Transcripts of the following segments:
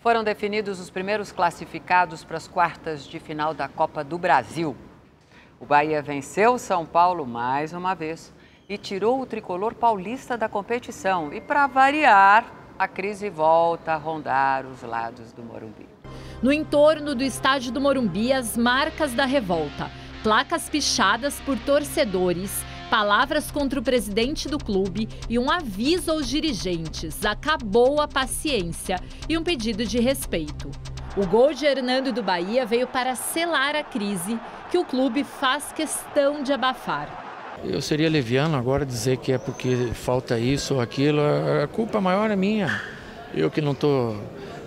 Foram definidos os primeiros classificados para as quartas de final da Copa do Brasil. O Bahia venceu São Paulo mais uma vez e tirou o tricolor paulista da competição. E para variar, a crise volta a rondar os lados do Morumbi. No entorno do estádio do Morumbi, as marcas da revolta, placas pichadas por torcedores, palavras contra o presidente do clube e um aviso aos dirigentes. Acabou a paciência e um pedido de respeito. O gol de Hernando do Bahia veio para selar a crise que o clube faz questão de abafar. Eu seria leviano agora dizer que é porque falta isso ou aquilo. A culpa maior é minha. Eu que não estou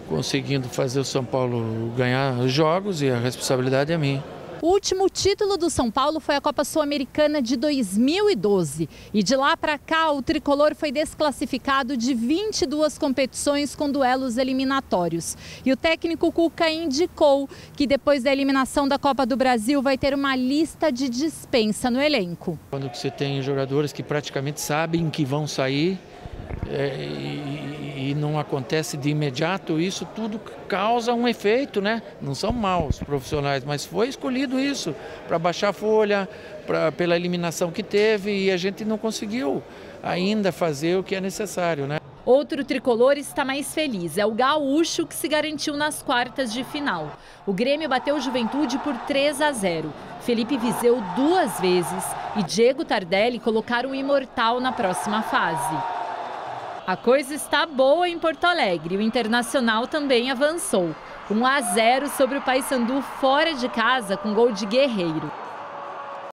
conseguindo fazer o São Paulo ganhar os jogos e a responsabilidade é minha. O último título do São Paulo foi a Copa Sul-Americana de 2012. E de lá para cá, o tricolor foi desclassificado de 22 competições com duelos eliminatórios. E o técnico Cuca indicou que depois da eliminação da Copa do Brasil vai ter uma lista de dispensa no elenco. Quando você tem jogadores que praticamente sabem que vão sair é, e, não acontece de imediato, isso tudo causa um efeito, né? Não são maus profissionais, mas foi escolhido isso para baixar a folha, pra, pela eliminação que teve e a gente não conseguiu ainda fazer o que é necessário, né? Outro tricolor está mais feliz, é o Gaúcho que se garantiu nas quartas de final. O Grêmio bateu Juventude por 3 a 0. Felipe Viseu duas vezes e Diego Tardelli colocaram o Imortal na próxima fase. A coisa está boa em Porto Alegre. O Internacional também avançou. 1 a 0 sobre o Paysandu fora de casa com gol de Guerreiro.